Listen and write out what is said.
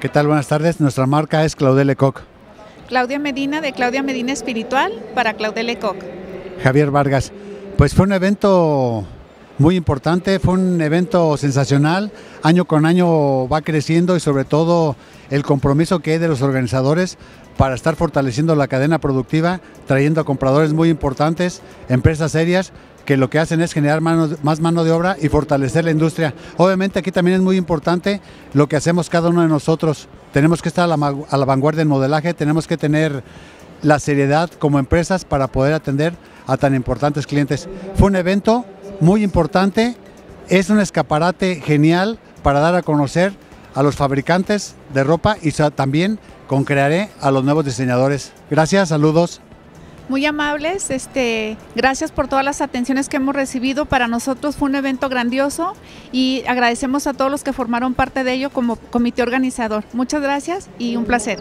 ¿Qué tal? Buenas tardes. Nuestra marca es Claudel Lecoq. Claudia Medina de Claudia Medina Espiritual para Claudel Lecoq. Javier Vargas. Pues fue un evento muy importante, fue un evento sensacional, año con año va creciendo y sobre todo el compromiso que hay de los organizadores para estar fortaleciendo la cadena productiva, trayendo a compradores muy importantes, empresas serias que lo que hacen es generar más mano de obra y fortalecer la industria. Obviamente aquí también es muy importante lo que hacemos cada uno de nosotros. Tenemos que estar a la, vanguardia en modelaje, tenemos que tener la seriedad como empresas para poder atender a tan importantes clientes. Fue un evento muy importante, es un escaparate genial para dar a conocer a los fabricantes de ropa y también con Crearé a los nuevos diseñadores. Gracias, saludos. Muy amables, este, gracias por todas las atenciones que hemos recibido. Para nosotros fue un evento grandioso y agradecemos a todos los que formaron parte de ello como comité organizador. Muchas gracias y un placer.